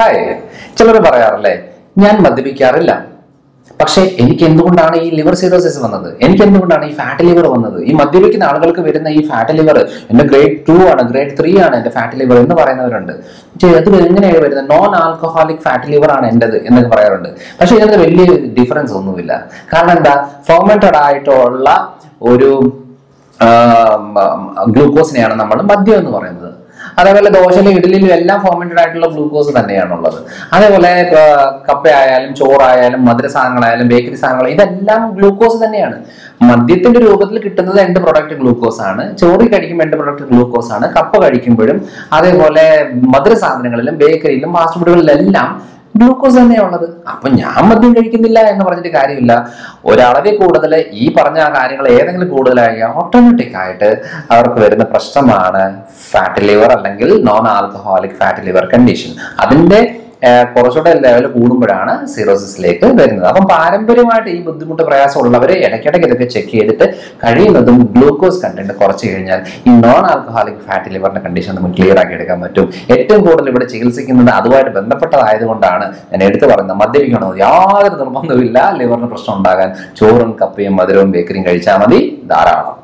Hi ചിലർ പറയാറില്ലേ ഞാൻ മദ്യപിക്കാറില്ല. പക്ഷെ എനിക്ക് എന്തുകൊണ്ടാണ് ഈ ലിവർ സിറോസിസ് വന്നത്? എനിക്ക് എന്തുകൊണ്ടാണ് ഈ ഫാറ്റ് ലിവർ വന്നത്? ഈ മദ്യപിക്കുന്ന ആളുകൾക്ക് വരുന്ന ഈ ഫാറ്റ് ലിവർ എന്റെ ഗ്രേഡ് ടു ആണ് ഗ്രേഡ് ത്രീ ആണ് എന്റെ ഫാറ്റ് ലിവർ എന്ന് പറയുന്നവരുണ്ട്. അത് എങ്ങനെയാണ് വരുന്നത്? നോൺ ആൽക്കഹോളിക് ഫാറ്റ് ലിവർ ആണ് എന്റെത് എന്നൊക്കെ പറയാറുണ്ട്. പക്ഷെ ഇതിനകത്ത് വലിയ ഡിഫറൻസ് ഒന്നുമില്ല. കാരണം എന്താ? ഫോമറ്റഡ് ആയിട്ടുള്ള ഒരു ഗ്ലൂക്കോസിനെയാണ് നമ്മൾ മദ്യം എന്ന് പറയുന്നത്. അതേപോലെ ദോശയിലും ഇഡലിയിലും എല്ലാം ഫോർമെന്റഡ് ആയിട്ടുള്ള ഗ്ലൂക്കോസ് തന്നെയാണുള്ളത്. അതേപോലെ കപ്പയായാലും ചോറായാലും മധുര സാധനങ്ങളായാലും ബേക്കറി സാധനങ്ങൾ ഇതെല്ലാം ഗ്ലൂക്കോസ് തന്നെയാണ്. മദ്യത്തിന്റെ രൂപത്തിൽ കിട്ടുന്നത് എന്റെ പ്രൊഡക്റ്റ് ഗ്ലൂക്കോസ് ആണ്. ചോറി കഴിക്കുമ്പോൾ എന്റെ പ്രൊഡക്റ്റ് ഗ്ലൂക്കോസ് ആണ്. കപ്പ കഴിക്കുമ്പോഴും അതേപോലെ മധുര സാധനങ്ങളിലും ബേക്കറിയിലും ഫാസ്റ്റ് ഫുഡുകളിലെല്ലാം ഗ്ലൂക്കോസ് തന്നെയാണുള്ളത് അപ്പൊ ഞാൻ മദ്യം കഴിക്കുന്നില്ല എന്ന് പറഞ്ഞിട്ട് കാര്യമില്ല. ഒരളവിൽ കൂടുതൽ ഈ പറഞ്ഞ കാര്യങ്ങൾ ഏതെങ്കിലും കൂടുതലായി ഓട്ടോമാറ്റിക് ആയിട്ട് അവർക്ക് വരുന്ന പ്രശ്നമാണ് ഫാറ്റ് ലിവർ അല്ലെങ്കിൽ non alcoholic fat liver condition അതിന്റെ കുറച്ചുകൂടെ ലെവൽ കൂടുമ്പോഴാണ് സീറോസിസിലേക്ക് വരുന്നത്. അപ്പം പാരമ്പര്യമായിട്ട് ഈ ബുദ്ധിമുട്ട് പ്രയാസമുള്ളവർ ഇടയ്ക്കിടയ്ക്ക് ഇതൊക്കെ ചെക്ക് ചെയ്തിട്ട് കഴിയുന്നതും ഗ്ലൂക്കോസ് കണ്ടന്റ് കുറച്ച് കഴിഞ്ഞാൽ ഈ നോൺ ആൽക്കഹോളിക് ഫാറ്റ് ലിവറിന്റെ കണ്ടീഷൻ നമുക്ക് ക്ലിയർ ആക്കി എടുക്കാൻ പറ്റും. ഏറ്റവും കൂടുതൽ ഇവിടെ ചികിത്സിക്കുന്നത് അതുമായിട്ട് ബന്ധപ്പെട്ടതായതുകൊണ്ടാണ് ഞാൻ എടുത്തു പറയുന്നത്. മദ്യപിക്കണമെന്ന് യാതൊരു നിർബന്ധവും ഇല്ല ലിവറിന് പ്രശ്നം ഉണ്ടാകാൻ ചോറും കപ്പയും മധുരവും ബേക്കറിയും കഴിച്ചാൽ മതി. ധാരാളം.